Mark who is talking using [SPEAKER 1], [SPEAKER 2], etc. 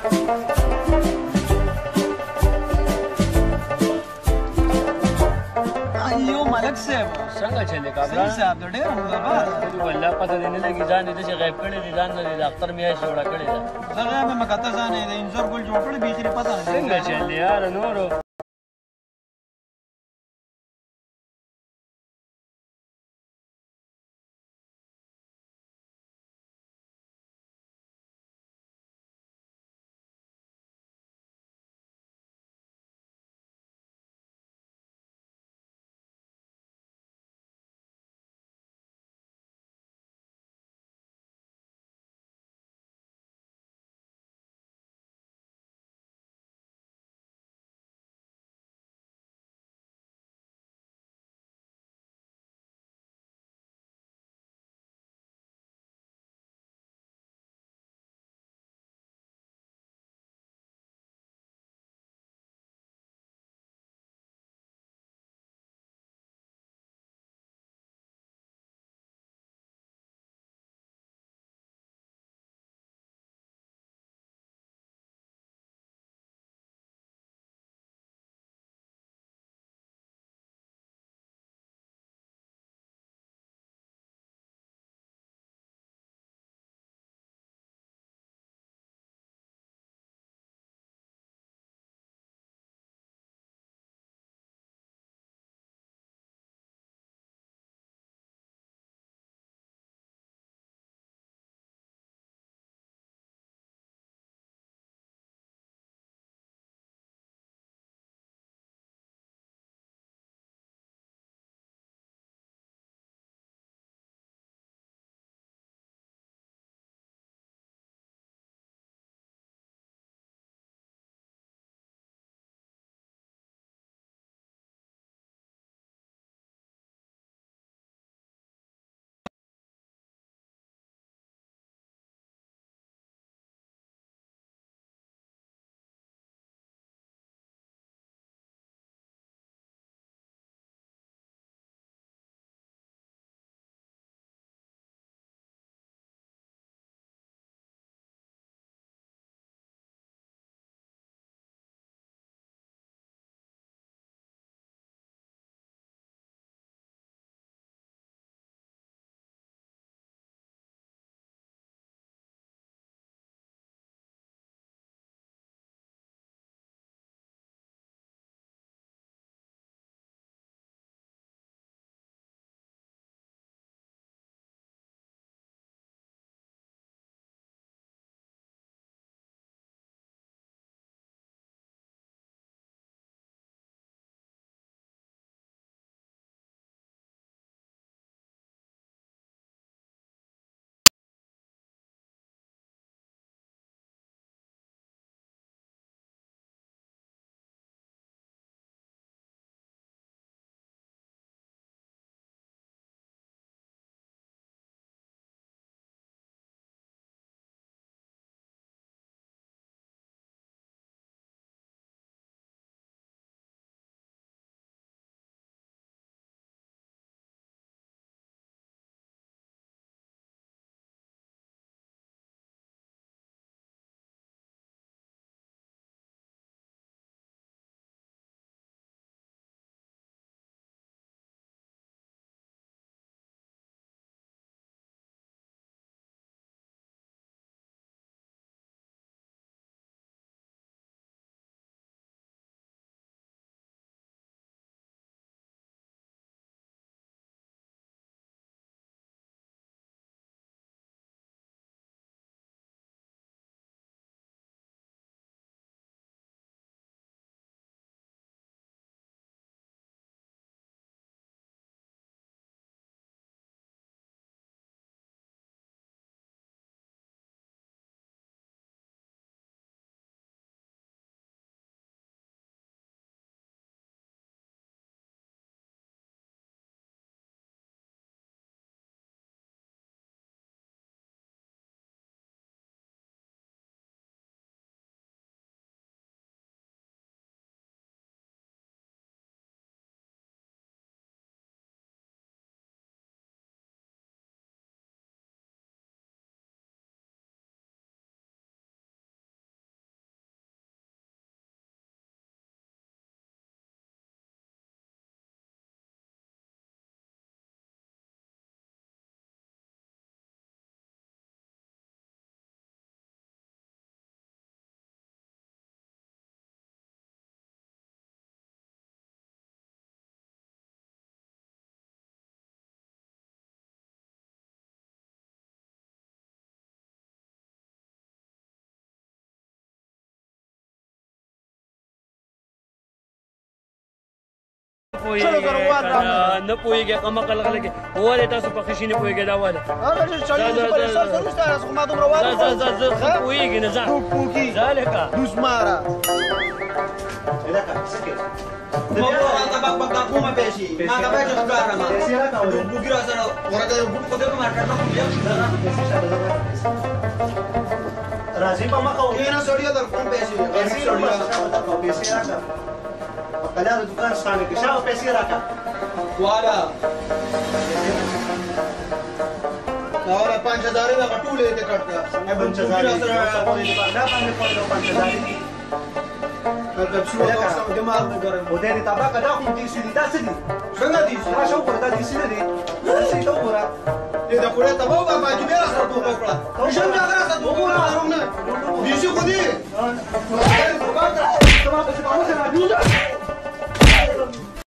[SPEAKER 1] یو ملک صاحب څنګه چې نه کابل صاحب د ډېر هوګه با والله پته دې نه لګي ځان دې چې غیب کړی دي ځان دې د اختر میاش جوړ کړی دا زه غیب مکه ته ځان دې انځور ګل جوړ کړی بیخي پته نه څنګه چې یار نورو پوهیږئ نه پوهیږئ کومه کلغله کې ولې تاسو په خشینه پوهیږئ دا ولې هغه چې چالي په لسان سره تاسو خو ما دومره وایي زه زه زه پوهیږئ نه زه پوهیږئ ځالکا دوس مارا ځالکا سکه راځي په مخه وینه سړی درکوم پیسې پیسې راځي پلار دکان ستانه کې شاو پیسې راکا والا اور پنج ہزار دا ټوله دې کټه نه پنج هزار دا باندې پوره پنج هزار کله چې ودا سم دماغ نه ګرم ودا دې تابا کدا خو دې سې دې داسې دې څنګه دې ما شو پر دا دې سې دې سې ته ورا دې دا کوله تبا با ما کې بیره سره دوه کړه ته شم دا غره سره دوه نه آرام نه دې سې خو دې